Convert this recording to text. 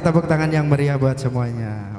tepuk tangan yang meriah buat semuanya.